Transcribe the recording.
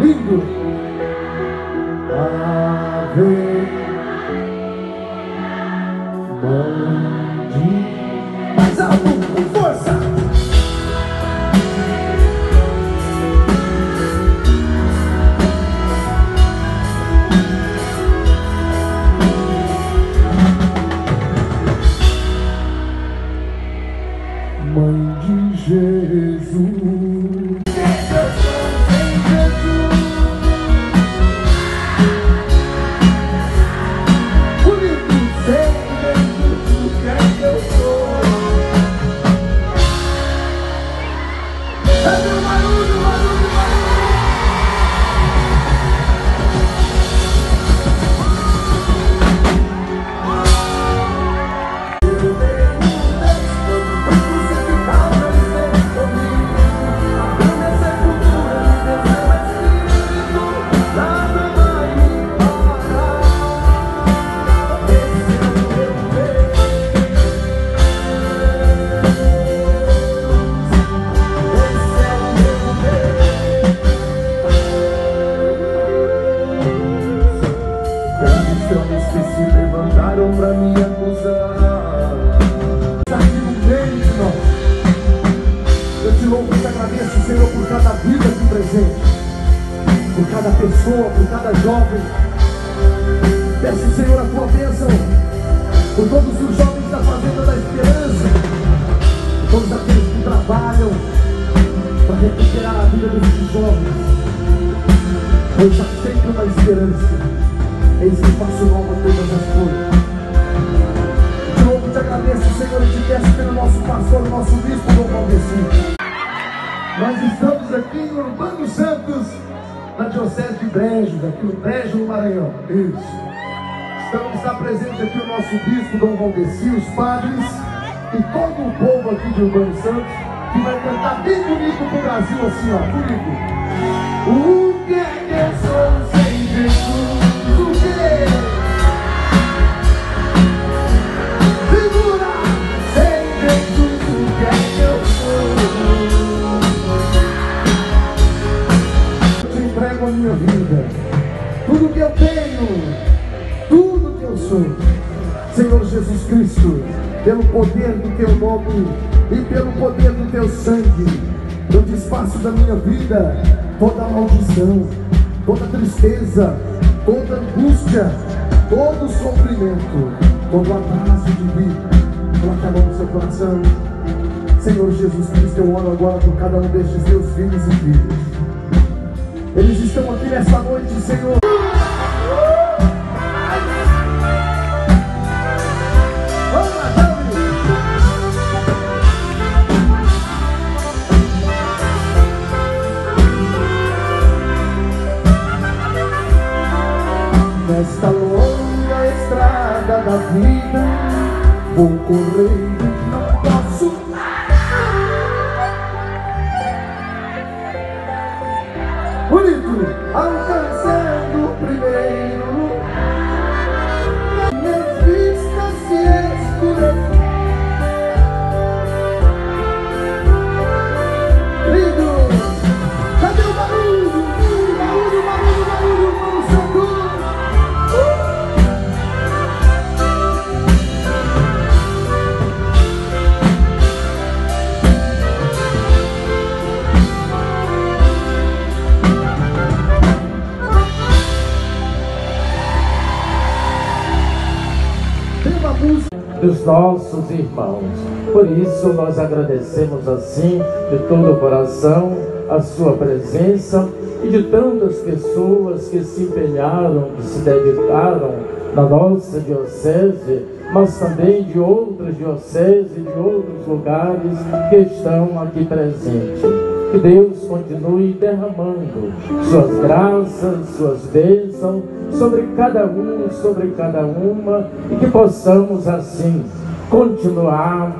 Lindo. Ave Mãe Mais alto, Cadê o levantaram pra me acusar. De nós. Eu te louvo e te agradeço, Senhor, por cada vida aqui presente, por cada pessoa, por cada jovem. Peço, Senhor, a tua bênção por todos os jovens da Fazenda da Esperança, por todos aqueles que trabalham para recuperar a vida desses jovens. Pois há sempre uma esperança. Eis que faço nova todas Nós estamos aqui em Urbano Santos, na Diocese de Brejos, aqui no Brejo, no Maranhão. Isso. Estamos, está presente aqui o nosso bispo, Dom Valdeci, os padres e todo o povo aqui de Urbano Santos, que vai cantar bem bonito pro Brasil, assim, ó, bonito. O Senhor Jesus Cristo, pelo poder do teu nome e pelo poder do teu sangue, eu desfaço da minha vida toda maldição, toda tristeza, toda angústia, todo sofrimento, todo atraso de vida. Coloque a mão no seu coração. Senhor Jesus Cristo, eu oro agora por cada um destes teus filhos e filhas. Eles estão aqui nessa noite, Senhor. Da vida, vou correr, não posso. Bonito, alcançando dos nossos irmãos. Por isso nós agradecemos assim de todo o coração a sua presença e de tantas pessoas que se empenharam, que se dedicaram na nossa diocese, mas também de outras dioceses, de outros lugares que estão aqui presentes. Que Deus continue derramando suas graças, suas bênçãos sobre cada um, sobre cada uma, e que possamos assim continuar